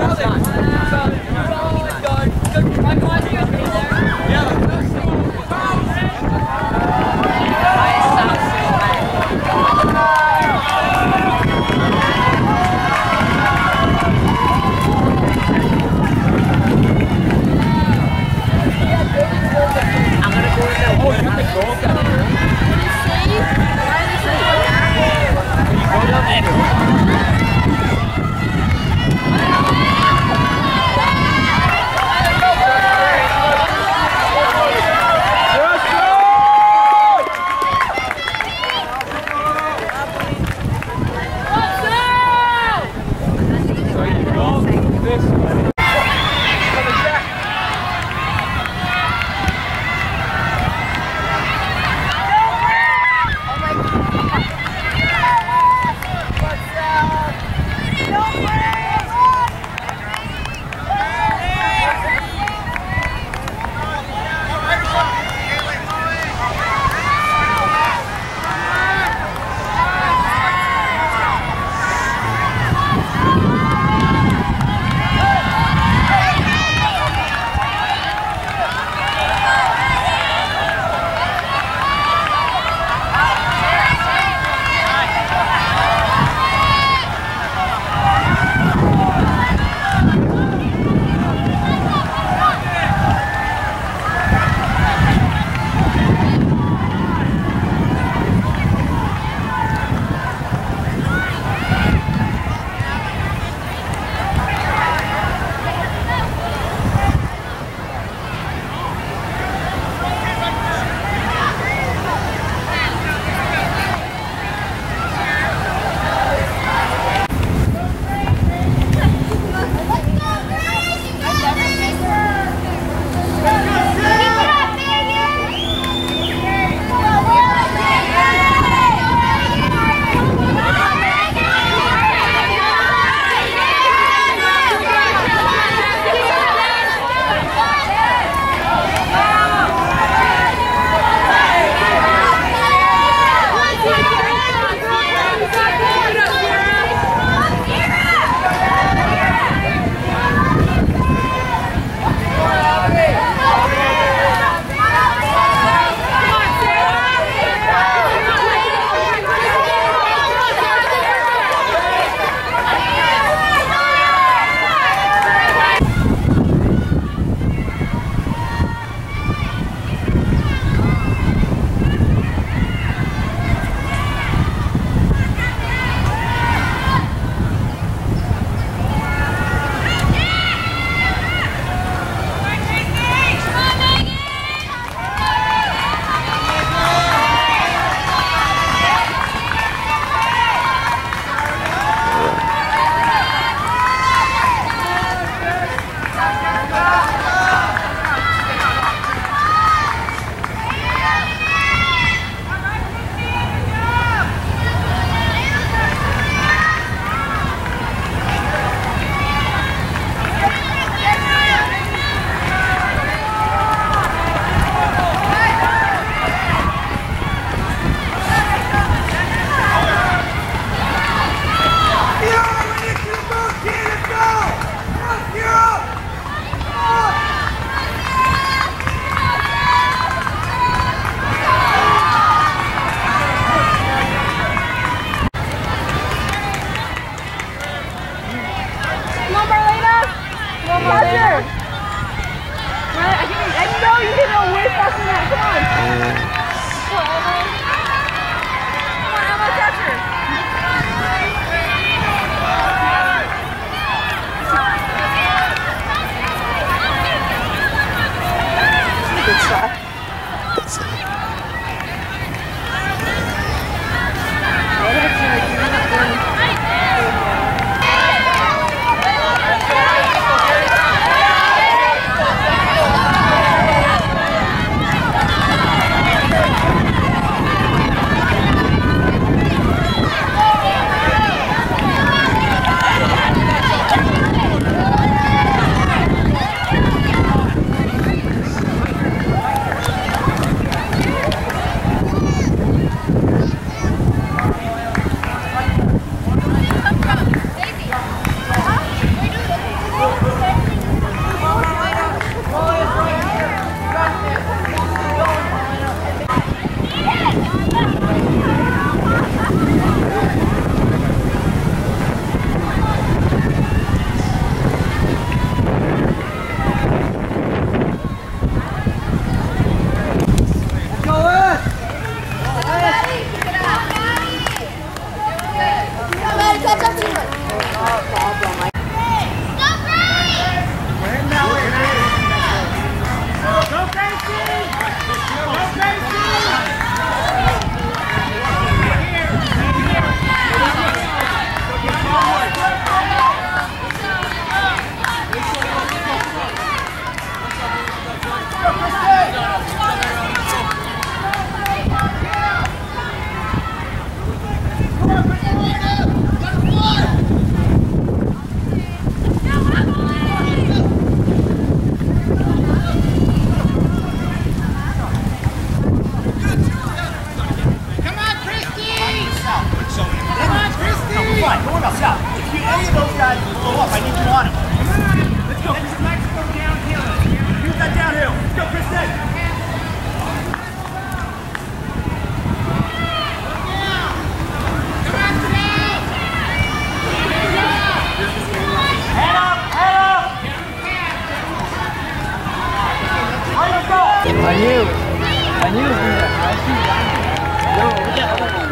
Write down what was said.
はい。I knew. I knew i knew